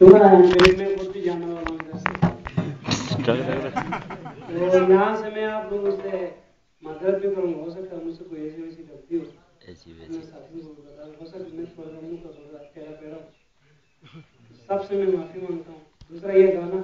सुना है मेरे में खुद भी वाला यहाँ से मैं आप लोगों से मदद भी करूँगा हो सकता है मुझसे कोई ऐसी वैसी गलती हो। सकता हूँ सबसे मैं माफ़ी माँगता हूँ। दूसरा ये गाना